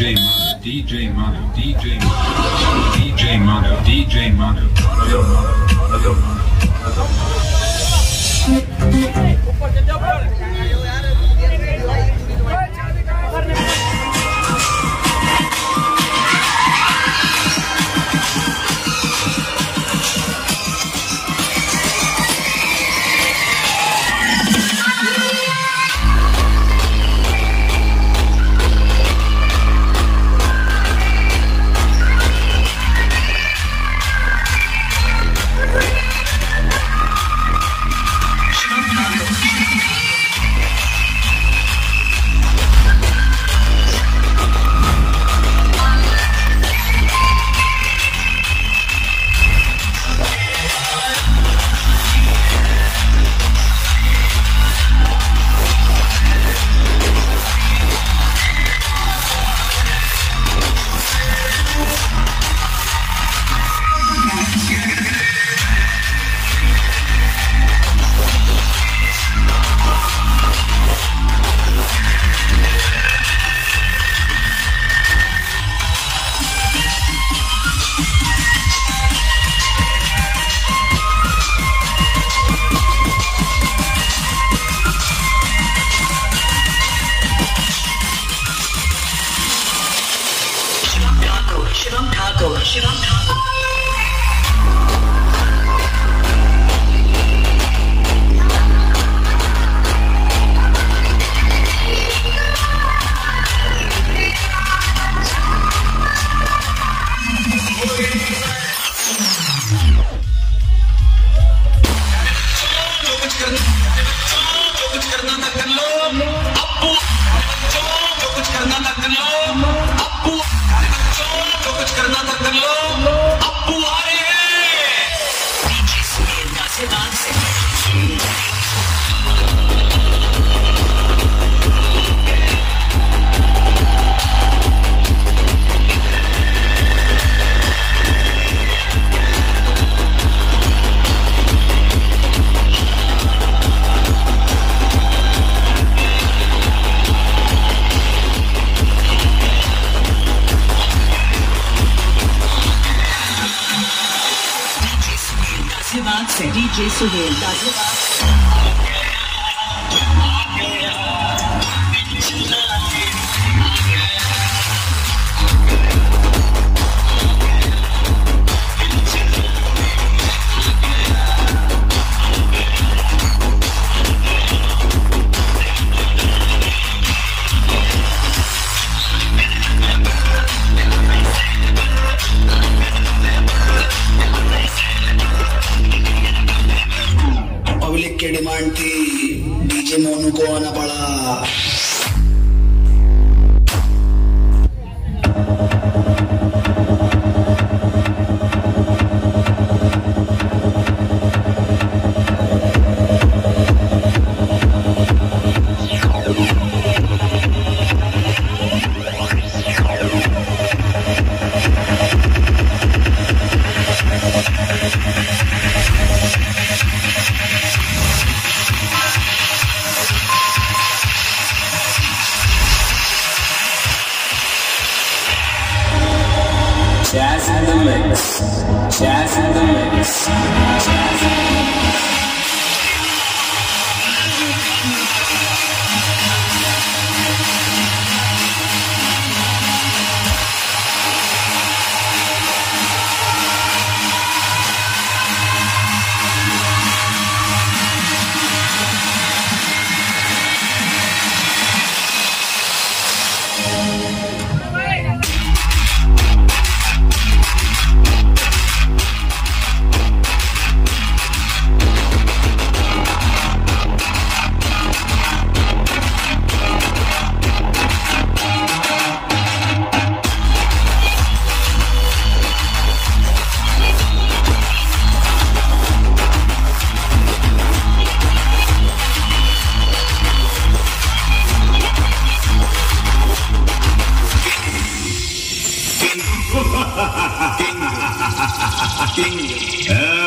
DJ Mono, DJ Mono, DJ Mono, DJ Mono, DJ Mono, Mono, Mono, Mono. shit on top. Thank you. Sunil से DJ Sunil Ghaziabad going about Jazz in the mix.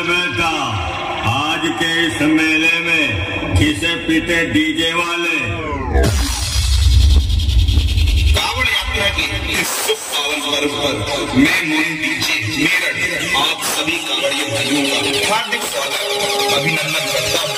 बेटा, आज के इस मेले में खिसे पीते DJ वाले। कावड़ यात्रा की मैं आप सभी कांवड़ियों भाइयों का हार्दिक स्वागत, अभिनंदन करता हूँ।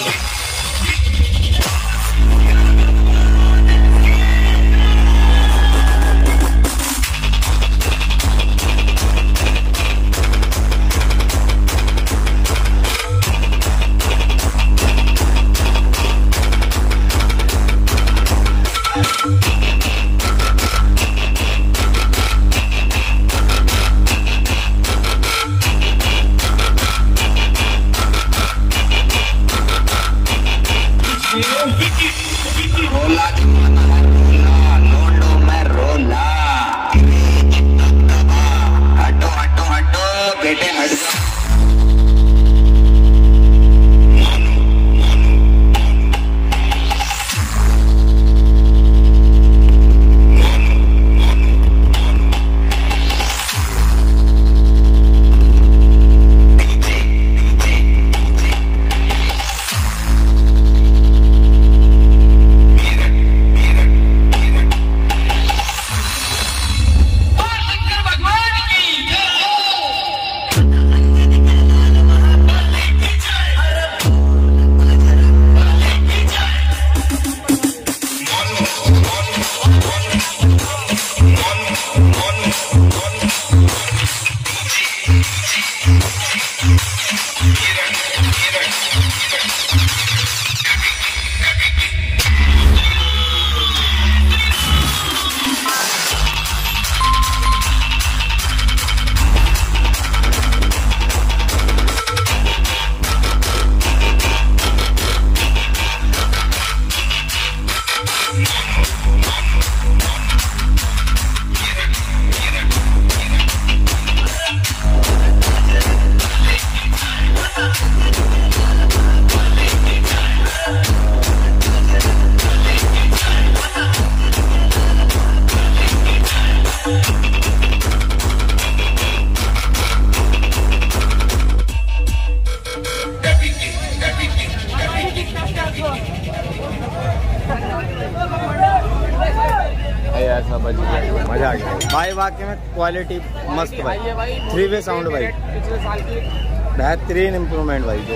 बच गया मज़ा आ गया। भाई वाकई में क्वालिटी मस्त भाई। थ्री वे साउंड भाई। बेहतरीन इम्प्रूवमेंट भाई जो